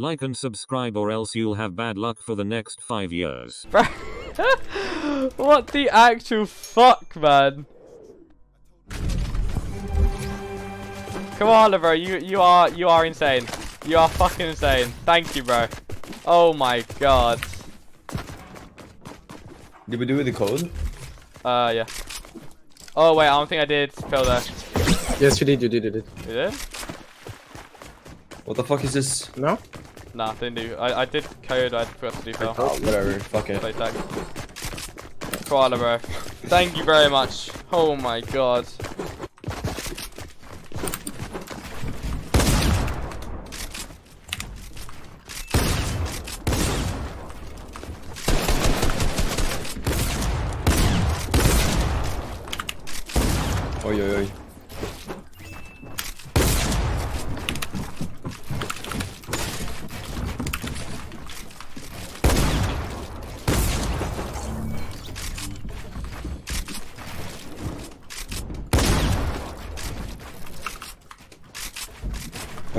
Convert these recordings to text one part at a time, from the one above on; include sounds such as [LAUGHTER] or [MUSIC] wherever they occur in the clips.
Like and subscribe or else you'll have bad luck for the next five years. [LAUGHS] What the actual fuck, man? Come on, bro. You you are you are insane. You are fucking insane. Thank you, bro. Oh my god. Did we do the code? Uh, yeah. Oh wait, I don't think I did fill there. Yes, you did. You did. You did. You did? What the fuck is this? No. Nah, didn't do. I I did code. I forgot to do fill. Oh, whatever. Fuck it. Play tag. Koala, bro. Thank you very much. Oh my god. Oj, oj, oj.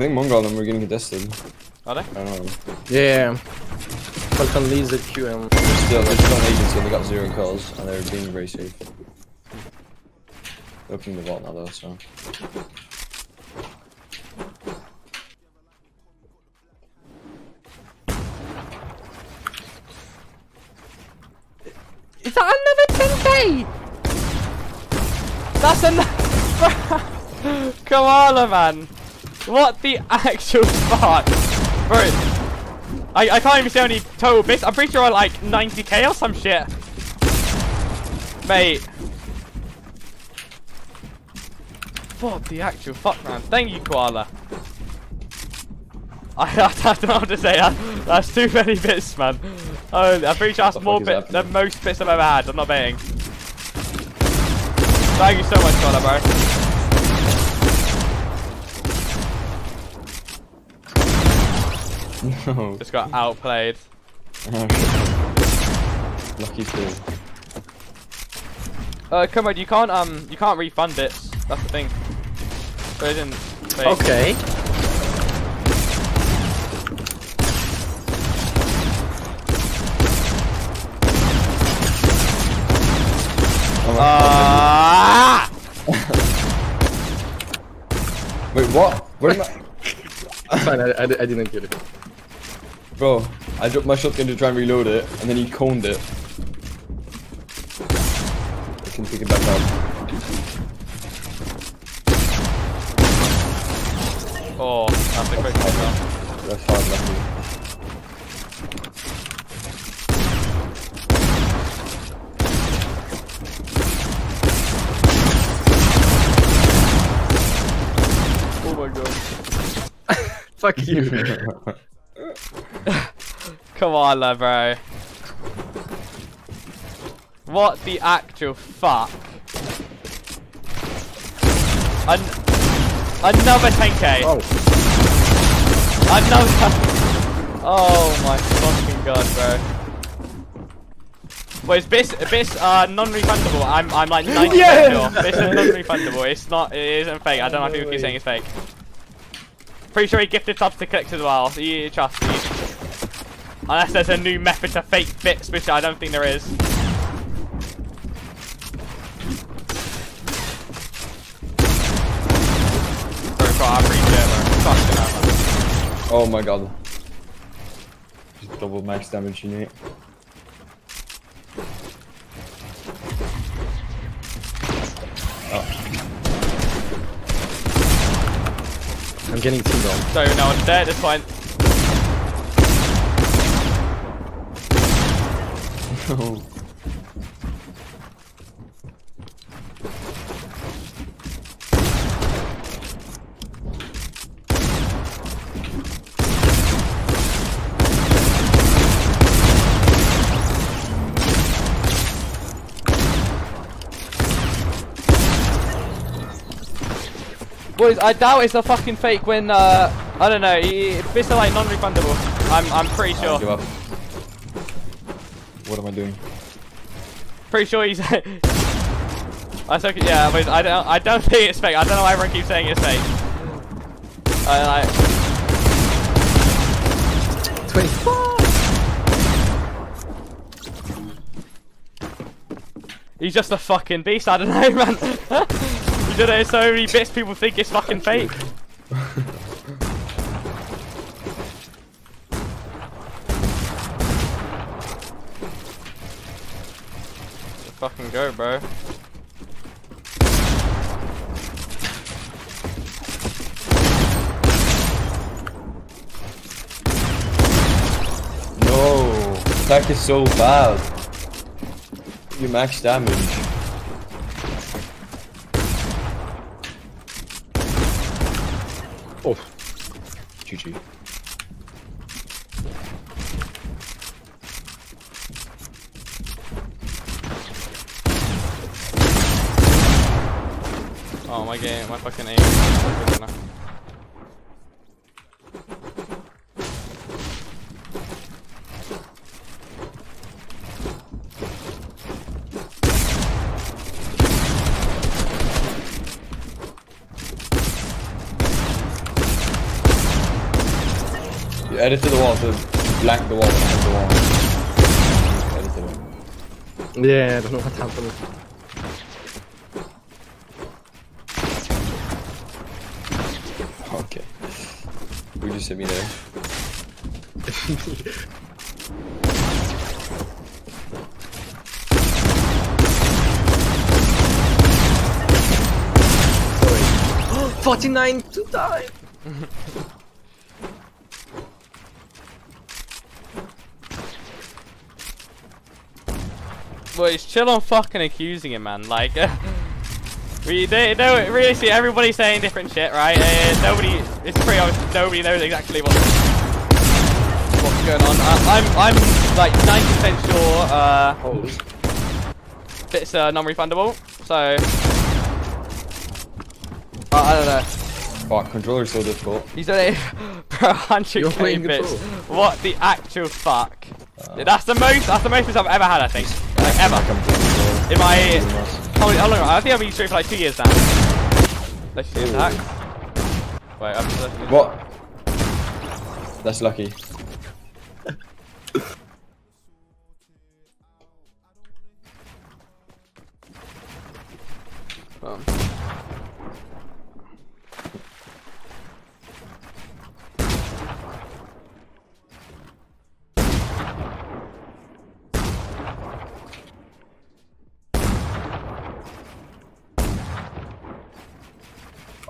Think Mongraal and them were getting contested. Are they? I don't know. Yeah. Falcon leads the QM. They're still, they're still an agency and they got zero calls and they're being very safe. They're opening the vault now though, so. Is that another 10k? That's another. [LAUGHS] Koala, man. What the actual fuck? Bro. I, I can't even see how many total bits. I'm pretty sure I like 90k or some shit. Mate. What the actual fuck, man? Thank you, Koala. [LAUGHS] I, I don't know what to say. That, that's too many bits, man. Oh, I'm pretty sure that's more bits than most bits I've ever had. I'm not betting. Thank you so much, Koala, bro. [LAUGHS] No. Just got outplayed. [LAUGHS] Lucky too. Uh, come on, you can't um, you can't refund bits. That's the thing. So it isn't fake. Okay. [LAUGHS] Oh my Ah! Wait, what? Where am I? Fine. I, I, I didn't get it. Bro, I dropped my shotgun to try and reload it, and then he coned it. I can pick it back up. Oh, that's a quick one. That's hard lucky. Oh my god. [LAUGHS] Fuck you. [LAUGHS] Come on, bro. What the actual fuck? An another 10k. Oh. Another. Oh my fucking god, bro. Wait, is this this uh non-refundable? I'm I'm like 90 [LAUGHS] Yes! sure. This is non-refundable. It's not. It isn't fake. I don't know if people keep saying it's fake. Pretty sure he gifted subs to clicks as well. So you trust me. Unless there's a new method to fake bits, which I don't think there is. Sorry, bro, I'm pretty sure, bro. Fucking hell, man. Oh my god. Just double max damage, you need. I'm getting teamed on. Don't even know what's there at this point. [LAUGHS] Boys, I doubt it's a fucking fake when, uh, I don't know, bits are like non-refundable. I'm, I'm pretty sure. What am I doing? Pretty sure he's. [LAUGHS] I. Yeah, I mean, I don't. I don't think it's fake. I don't know why everyone keeps saying it's fake. I like. He's just a fucking beast. I don't know, [LAUGHS] man. [LAUGHS] you did it know so many bits. People think it's fucking fake. Fucking go, bro. No, attack is so bad. You max damage. Oh, GG. Oh my game, my fucking aim. is so. You edit to the wall to blank the wall behind the wall. Edited it. yeah, I don't know what happened. Okay. We just hit me there. 49 to die! But it's chill on fucking accusing him, man. Like, [LAUGHS] we they know really see everybody saying different shit, right? Uh, nobody, it's pretty obvious. Nobody knows exactly what what's going on. I, I'm I'm like 90% sure uh, Holy. it's uh, non-refundable. So uh, I don't know. Fuck, controller's so difficult. He's done it [LAUGHS] for a hundred You're k bits. control. What the actual fuck? that's the most. That's the most bits I've ever had. I think. Like ever. Like I'm playing. In my Really nice. how long. I think I've been straight for like two years now. Let's see attack. Wait, I'm just What? That's lucky. Um,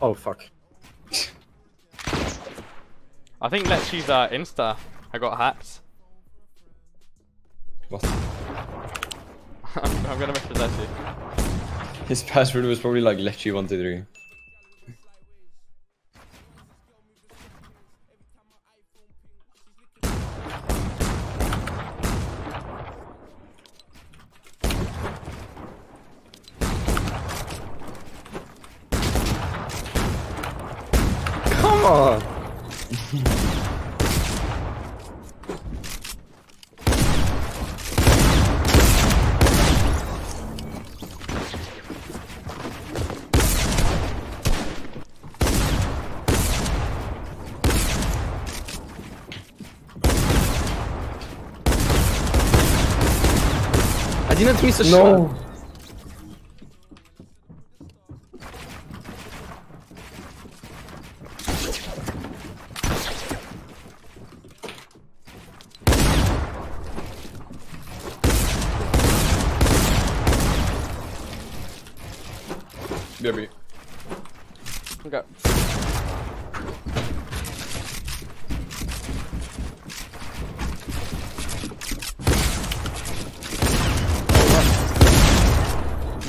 Oh, fuck. I think let's use uh, Insta. I got hacked. What? [LAUGHS] I'm, I'm gonna message Letty. His password was probably like Lechi one two three. Come on! Didn't miss a shot. Baby. Okay.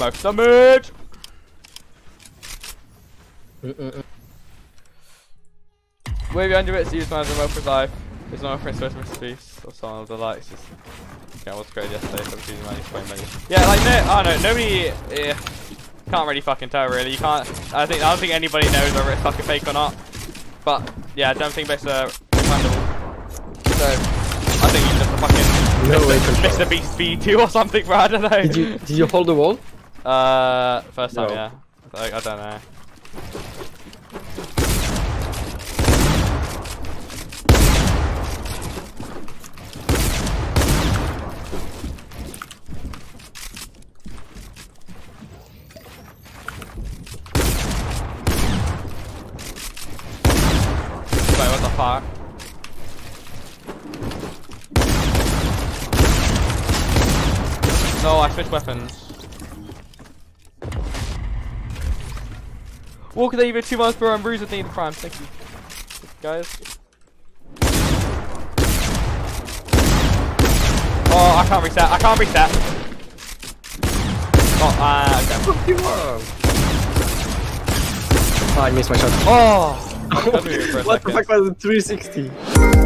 Max damage! Wave under it, use my remote for life. There's no offering first masterpiece or song of the likes. It's, yeah, what's great yesterday, so choosing money, playing money. Yeah, like, no, oh no, nobody, yeah, can't really fucking tell really. You can't, I think, I don't think anybody knows whether it's fucking fake or not. But, yeah, I don't think it's uh, refundable. So, I think he's just a fucking No way, Mr. Mr. Beast V2 or something, bro, I don't know. Did you did you hold the wall? Uh, first time, no. yeah. Like, I don't know. What the fuck? No, I switched weapons. Walker David, 2 miles per hour, and Bruiser Nathan Prime. Thank you. Guys. Oh, I can't reset. I can't reset. Oh, uh, okay. Fuck. Oh, I missed my shot. Oh! That moved for a What the fuck was it? 360?